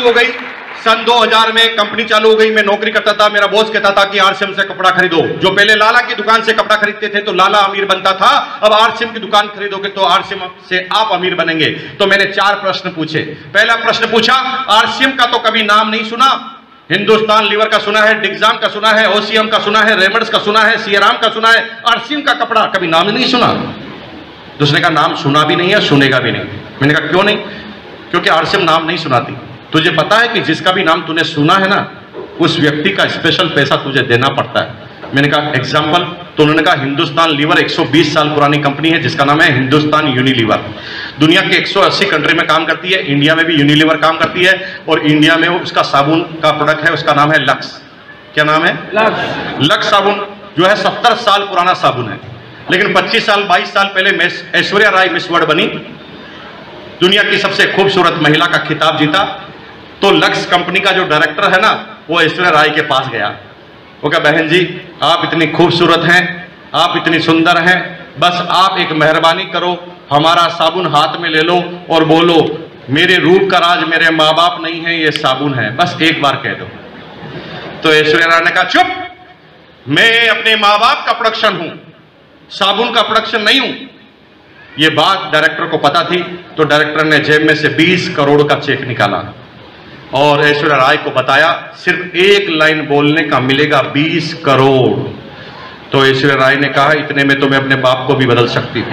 हो गई। सन 2000 में कंपनी चालू हो गई। मैं नौकरी करता था। मेरा बॉस कहता था कि आरसीएम से कपड़ा खरीदो। जो पहले लाला की दुकान से कपड़ा खरीदते थे तो लाला अमीर बनता था। अब आरसीएम की दुकान खरीदोगे तो आरसीएम से आप अमीर बनेंगे। तो मैंने चार प्रश्न पूछे। पहला प्रश्न पूछा आरसीएम का तो कभी नाम नहीं सुना? हिंदुस्तान लीवर का सुना है, डिग्जाम का सुना है ओसीएम का सुना है, रेमंड्स का सुना है सियाराम का सुना है। आरसीएम का कपड़ा कभी नाम नहीं सुना? दूसरे का नाम सुना भी नहीं है, सुनेगा भी नहीं। मैंने कहा, क्यों नहीं? क्योंकि आरसीएम नाम नहीं सुनाती। तुझे पता है कि जिसका भी नाम तूने सुना है ना उस व्यक्ति का स्पेशल पैसा तुझे देना पड़ता है। मैंने कहा एग्ज़ाम्पल तो उन्होंने कहा हिंदुस्तान लीवर 120 साल पुरानी कंपनी है जिसका नाम है हिंदुस्तान यूनिलीवर। दुनिया के 180 कंट्री में काम करती है इंडिया में भी यूनिलीवर काम करती है और इंडिया में उसका साबुन का प्रोडक्ट है उसका नाम है लक्स क्या नाम है? लक्स साबुन जो है सत्तर साल पुराना साबुन है। लेकिन 25 साल 22 साल पहले ऐश्वर्या राय मिस वर्ल्ड बनी। दुनिया की सबसे खूबसूरत महिला का खिताब जीता। तो लक्स कंपनी का जो डायरेक्टर है ना, वो ऐश्वर्या राय के पास गया। वो कहा, बहन जी, आप इतनी खूबसूरत हैं, आप इतनी सुंदर हैं, बस आप एक मेहरबानी करो, हमारा साबुन हाथ में ले लो और बोलो, मेरे रूप का राज मेरे माँ बाप नहीं है, ये साबुन है। बस एक बार कह दो। तो ऐश्वर्या राय ने कहा, चुप! मैं अपने माँ बाप का प्रोडक्शन हूँ, साबुन का प्रोडक्शन नहीं हूँ। ये बात डायरेक्टर को पता थी तो डायरेक्टर ने जेब में से 20 करोड़ का चेक निकाला। और ऐश्वर्या राय को बताया, सिर्फ़ एक लाइन बोलने का मिलेगा 20 करोड़। तो ऐश्वर्या राय ने कहा, इतने में तो मैं अपने बाप को भी बदल सकती हूँ।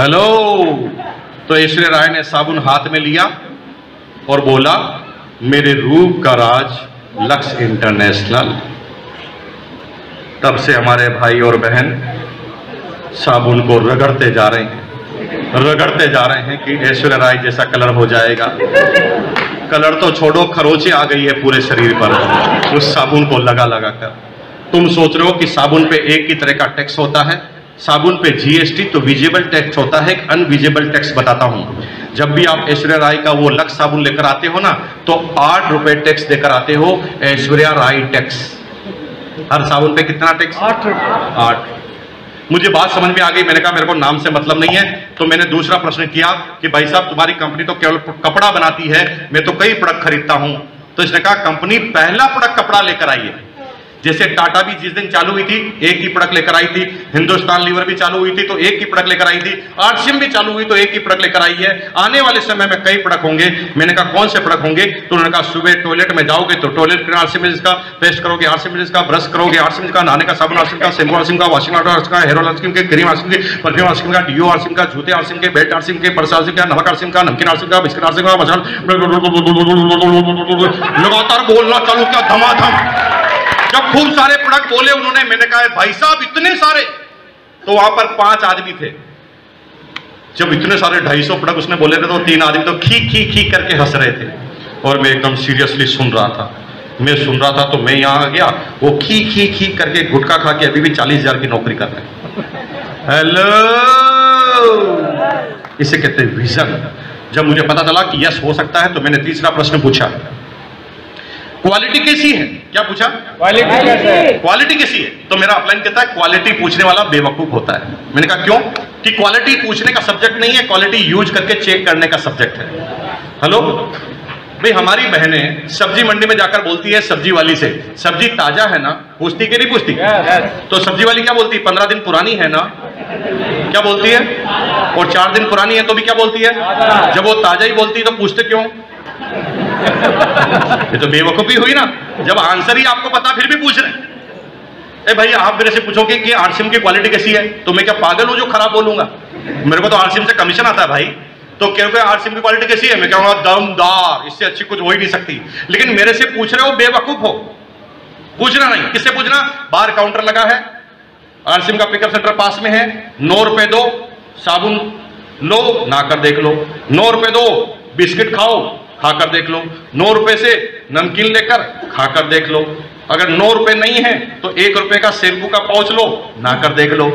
हेलो। तो ऐश्वर्या राय ने साबुन हाथ में लिया और बोला, मेरे रूप का राज लक्स इंटरनेशनल। तब से हमारे भाई और बहन साबुन को रगड़ते जा रहे हैं। रगड़ते जा रहे हैं कि ऐश्वर्या राय जैसा कलर हो जाएगा। कलर तो छोड़ो खरोचे आ गई है पूरे शरीर पर। उस साबुन को लगा लगा कर। तुम सोच रहे हो कि साबुन पे एक ही तरह का टैक्स होता है? साबुन पे जीएसटी तो विजिबल टैक्स होता है एक अनविजिबल टैक्स बताता हूँ। जब भी आप ऐश्वर्या राय का वो लक्स साबुन लेकर आते हो ना तो आठ रुपए टैक्स देकर आते हो ऐश्वर्या राय टैक्स हर साबुन पे कितना टैक्स आठ आठ। मुझे बात समझ में आ गई, मैंने कहा, मेरे को नाम से मतलब नहीं है। तो मैंने दूसरा प्रश्न किया कि भाई साहब, तुम्हारी कंपनी तो केवल कपड़ा बनाती है, मैं तो कई प्रोडक्ट खरीदता हूँ। तो इसने कहा, कंपनी पहला प्रोडक्ट कपड़ा लेकर आई है। जैसे टाटा भी जिस दिन चालू हुई थी, एक ही प्रोडक्ट लेकर आई थी। हिंदुस्तान लीवर भी चालू हुई थी तो एक ही प्रोडक्ट लेकर आई थी। आरसीएम भी चालू हुई तो एक ही प्रोडक्ट लेकर आई है। आने वाले समय में कई प्रोडक्ट होंगे। मैंने कहा, कौन से प्रोडक्ट होंगे? तो उन्होंने कहा, सुबह टॉयलेट में जाओगे तो टॉयलेट क्लीनर आरसीएम का पेस्ट करोगे आरसीएम का ब्रश करोगे आरसीएम का नहाने का साबुन आरसीएम का शैम्पू आरसीएम का वॉशिंग आरसीएम का हेयर आरसीएम के क्रीम आरसीएम के परफ्यूम आरसीएम का डीओ आरसीएम का, जूते आरसीएम के बेल्ट आरसीएम के पर्स आरसीएम का, नमक आरसीएम का, नमकीन आरसीएम का, बिस्किट आरसीएम का लगातार बोलना चालू किया, धमाधम। जब खूब सारे प्रोडक्ट बोले उन्होंने, मैंने कहा, भाई साहब, इतने सारे। तो वहाँ पर पाँच आदमी थे। जब इतने सारे ढाई सौ प्रोडक्ट उसने बोले थे तो तीन आदमी तो खी खी खी करके हंस रहे थे। और मैं एकदम सीरियसली सुन रहा था। मैं सुन रहा था तो मैं यहाँ आ गया, वो खी खी खी करके गुटखा खा के अभी भी चालीस हज़ार की नौकरी कर रहे हेलो! इसे कहते हैं विजन जब मुझे पता चला कि यस हो सकता है तो मैंने तीसरा प्रश्न पूछा। क्वालिटी कैसी है? क्या पूछा? क्वालिटी कैसे क्वालिटी कैसी है? तो मेरा अपलाइन कहता है क्वालिटी पूछने वाला बेवकूफ़ होता है। मैंने कहा क्यों? कि क्वालिटी पूछने का सब्जेक्ट नहीं है क्वालिटी यूज़ करके चेक करने का सब्जेक्ट है। हेलो भाई हमारी बहनें सब्ज़ी मंडी में जाकर बोलती है सब्ज़ी वाली से सब्ज़ी ताज़ा है ना? पूछती कि नहीं पूछती? तो सब्ज़ी वाली क्या बोलती? है पंद्रह दिन पुरानी है ना? क्या बोलती है? और चार दिन पुरानी है तो भी क्या बोलती है। जब वो ताज़ा ही बोलती है तो पूछते क्यों? ये तो बेवकूफ़ी हुई ना। जब आंसर ही आपको पता, फिर भी पूछ रहे। ए भाई, आप मेरे से पूछोगे कि आरसीएम की क्वालिटी कैसी है? तो मैं क्या पागल हूँ जो खराब बोलूँगा? मेरे को तो आरसीएम से कमीशन आता है भाई। तो कहोगे आरसीएम की क्वालिटी कैसी है? मैं कहूँगा, दमदार। इससे अच्छी कुछ हो ही नहीं सकती। लेकिन मेरे से पूछ रहे हो, बेवकूफ़ हो। पूछना नहीं। किससे पूछना? बाहर काउंटर लगा है। आरसीएम का पिकअप सेंटर पास में है। नौ रुपए दो, साबुन लो ना कर देख लो। नौ रुपए दो, बिस्किट खाओ। खाकर देख लो। नौ रुपए से नमकीन लेकर खाकर देख लो। अगर नौ रुपए नहीं है तो एक रुपए का शैम्पू का पाउच लो, ना कर देख लो।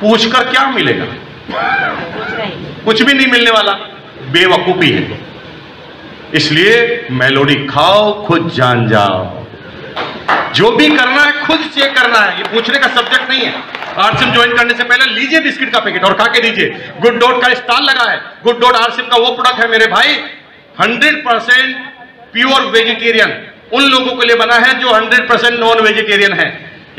पूछकर क्या मिलेगा? कुछ भी नहीं मिलने वाला। बेवकूफ़ी है। इसलिए मेलोडी, खाओ, खुद जान जाओ। जो भी करना है, खुद चेक करना है। ये पूछने का सब्जेक्ट नहीं है। आरसीएम ज्वाइन करने से पहले लीजिए बिस्किट का पैकेट और खा के दीजिए। गुड डॉट का स्टॉल लगा है। गुड डॉट आरसीएम का वो प्रोडक्ट है मेरे भाई। Hundred percent pure vegetarian. उन लोगों के लिए बना है जो हंड्रेड परसेंट नॉन वेजिटेरियन है।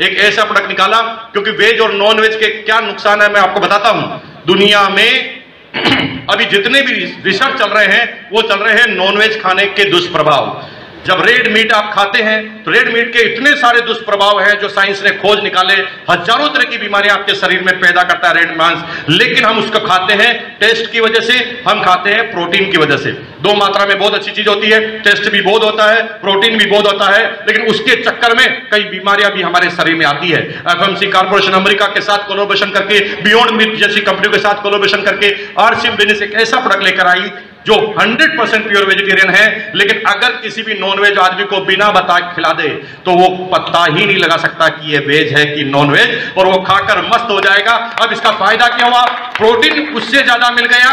एक ऐसा प्रोडक्ट निकाला, क्योंकि वेज और नॉन वेज के क्या नुकसान है मैं आपको बताता हूँ। दुनिया में अभी जितने भी रिसर्च चल रहे हैं, वो चल रहे हैं नॉनवेज खाने के दुष्प्रभाव। जब रेड मीट आप खाते हैं तो रेड मीट के इतने सारे दुष्प्रभाव हैं जो साइंस ने खोज निकाले। हज़ारों तरह की बीमारियाँ आपके शरीर में पैदा करता है रेड मांस। लेकिन हम उसको खाते हैं, टेस्ट की वजह से, हम खाते हैं प्रोटीन की वजह से। दो मात्रा में बहुत अच्छी चीज़ होती है, टेस्ट भी बहुत होता है, प्रोटीन भी बहुत होता है, लेकिन उसके चक्कर में कई बीमारियाँ भी हमारे शरीर में आती है। एफएमसी कारपोरेशन अमेरिका के साथ कोलोबेशन करके बियॉन्ड जैसी कंपनियों के साथ कोलोबेशन करके आरसीएम बिज़नेस एक ऐसा प्रोडक्ट लेकर आई, जो 100 परसेंट प्योर वेजिटेरियन है, लेकिन अगर किसी भी नॉनवेज आदमी को बिना बता खिला दे तो वो पता ही नहीं लगा सकता कि ये वेज है कि नॉनवेज और वो खाकर मस्त हो जाएगा। अब इसका फ़ायदा क्या हुआ? प्रोटीन उससे ज़्यादा मिल गया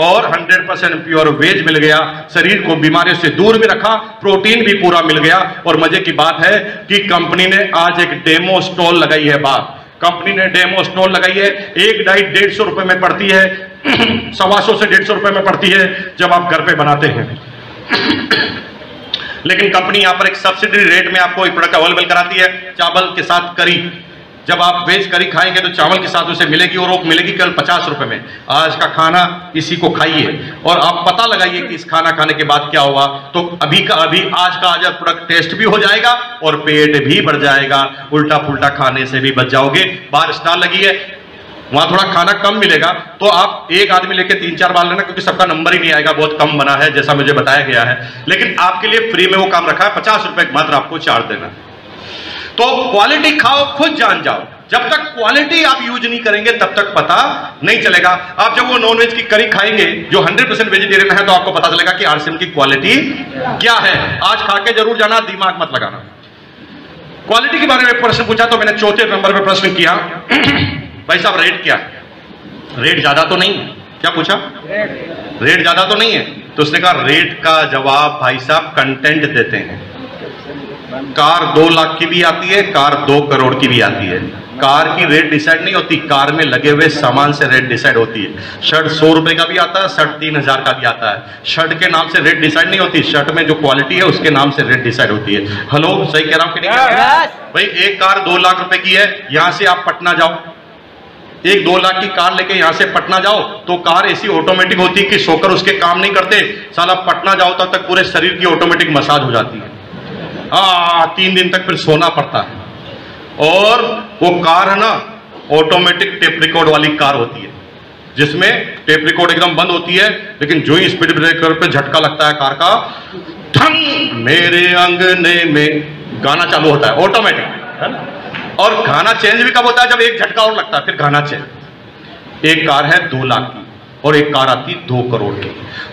और 100 परसेंट प्योर वेज मिल गया, शरीर को बीमारियों से दूर भी रखा प्रोटीन भी पूरा मिल गया। और मज़े की बात है कि कंपनी ने आज एक डेमो स्टॉल लगाई है बात। कंपनी ने डेमो स्टॉल लगाई है, एक डाइट डेढ़ सौ रुपए में पड़ती है, सवा सौ से डेढ़ सौ रुपए में पड़ती है, जब आप घर पे बनाते हैं। लेकिन कंपनी यहाँ पर एक सब्सिडी रेट में आपको एक प्रोडक्ट अवेलेबल कराती है, चावल के साथ करी। जब आप वेज करी खाएँगे तो चावल के साथ उसे मिलेगी और वो मिलेगी केवल पचास रुपए में। आज का खाना इसी को खाइए और आप पता लगाइए कि इस खाना खाने के बाद क्या हुआ। तो अभी का अभी आज का आज प्रोडक्ट टेस्ट भी हो जाएगा और पेट भी बढ़ जाएगा। उल्टा पुल्टा खाने से भी बच जाओगे। बाहर स्टार लगी है, वहाँ थोड़ा खाना कम मिलेगा। तो आप एक आदमी लेके तीन चार बार लेना, क्योंकि सबका नंबर ही नहीं आएगा, बहुत कम बना है, जैसा मुझे बताया गया है। लेकिन आपके लिए फ्री में वो काम रखा है, पचास रुपए मात्र आपको चार्ज देना तो क्वालिटी खाओ, खुद जान जाओ। जब तक क्वालिटी आप यूज़ नहीं करेंगे, तब तक पता नहीं चलेगा। आप जब वो नॉनवेज की करी खाएँगे, जो 100 परसेंट वेजिटेरियन है तो आपको पता चलेगा कि आरसीएम की क्वालिटी क्या है। आज खा के ज़रूर जाना, दिमाग मत लगाना। क्वालिटी के बारे में प्रश्न पूछा तो मैंने चौथे नंबर पर प्रश्न किया। भाई साहब रेट क्या रेट ज़्यादा तो नहीं है। क्या पूछा? रेट ज़्यादा तो नहीं है। तो उसने कहा रेट का जवाब भाई साहब कंटेंट देते हैं। कार दो लाख की भी आती है कार दो करोड़ की भी आती है। कार की रेट डिसाइड नहीं होती कार में लगे हुए सामान से रेट डिसाइड होती है। शर्ट सौ रुपए का भी आता है शर्ट तीन हज़ार का भी आता है। शर्ट के नाम से रेट डिसाइड नहीं होती शर्ट में जो क्वालिटी है उसके नाम से रेट डिसाइड होती है। हेलो सही कह रहा हूँ कि नहीं भाई एक कार दो लाख रुपए की है यहाँ से आप पटना जाओ। एक दो लाख की कार लेके यहाँ से पटना जाओ तो कार ऐसी ऑटोमेटिक होती है कि सोकर उसके काम नहीं करते। साला पटना जाओ तब तक पूरे शरीर की ऑटोमेटिक मसाज हो जाती है। हाँ तीन दिन तक फिर सोना पड़ता है। और वो कार है ना ऑटोमेटिक टेप रिकॉर्ड वाली कार होती है। जिसमें टेप रिकॉर्ड एकदम बंद होती है, लेकिन जो ही स्पीड ब्रेकर पे झटका लगता है कार का ठंग मेरे अंगने में गाना चालू होता है ऑटोमेटिक है ना? और गाना चेंज भी कब होता है? जब एक झटका और लगता है, फिर गाना चेंज एक कार है दो लाख की। और एक कार आती दो करोड़ की।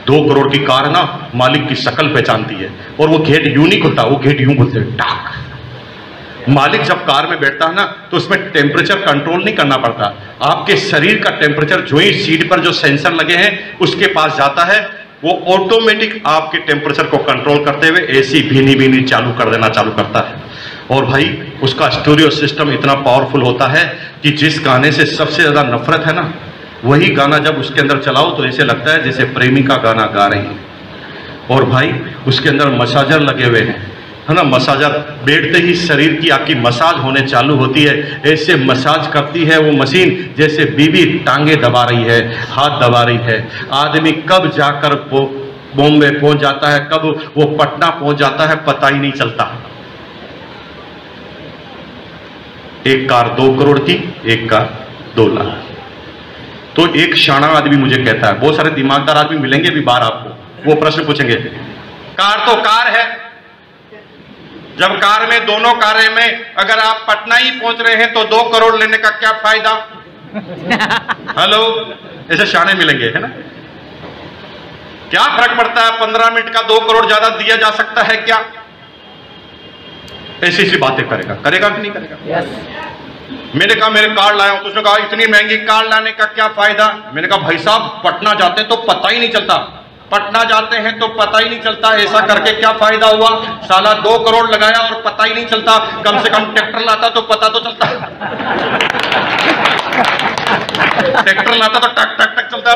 दो करोड़ की कार ना मालिक की शक्ल पहचानती है और वो गेट यूनिक होता है वो गेट यूँ बोलते हैं टाक। मालिक जब कार में बैठता है ना तो उसमें टेम्परेचर कंट्रोल नहीं करना पड़ता। आपके शरीर का टेम्परेचर जो ही सीट पर जो सेंसर लगे हैं, उसके पास जाता है, वो ऑटोमेटिक आपके टेम्परेचर को कंट्रोल करते हुए एसी भीनी भीनी चालू कर देना चालू करता है। और भाई, उसका स्टूडियो सिस्टम इतना पावरफुल होता है कि जिस गाने से सबसे ज़्यादा नफरत है ना वही गाना जब उसके अंदर चलाओ तो ऐसे लगता है जैसे प्रेमी का गाना गा रही है। और भाई, उसके अंदर मसाजर लगे हुए हैं। है ना, मसाजर बैठते ही शरीर की आपकी मसाज होने चालू होती है। ऐसे मसाज करती है वो मशीन, जैसे बीबी टांगे दबा रही है, हाथ दबा रही है। आदमी कब जाकर बॉम्बे पहुँच जाता है, कब वो पटना पहुँच जाता है, पता ही नहीं चलता। एक कार दो करोड़ की, एक कार दो लाख। तो एक शाणा आदमी मुझे कहता है, बहुत सारे दिमागदार आदमी मिलेंगे भी बाहर आपको, वो प्रश्न पूछेंगे। कार तो कार है। जब कार में दोनों कारें में अगर आप पटना ही पहुँच रहे हैं तो दो करोड़ लेने का क्या फ़ायदा? हेलो, ऐसे शाणे मिलेंगे, है ना? क्या फ़र्क पड़ता है? पंद्रह मिनट का दो करोड़ ज़्यादा दिया जा सकता है क्या? ऐसी ऐसी बातें करेगा। करेगा कि नहीं करेगा? Yes. मैंने कहा, मेरे कार लाया हूँ? तो उसने कहा, इतनी महँगी कार लाने का क्या फ़ायदा? मैंने कहा, भाई साहब, पटना जाते तो पता ही नहीं चलता। पटना जाते हैं तो पता ही नहीं चलता, ऐसा करके क्या फ़ायदा हुआ? साला दो करोड़ लगाया और पता ही नहीं चलता। कम से कम ट्रैक्टर लाता तो पता तो चलता। ट्रैक्टर लाता तो टक टक टक चलता।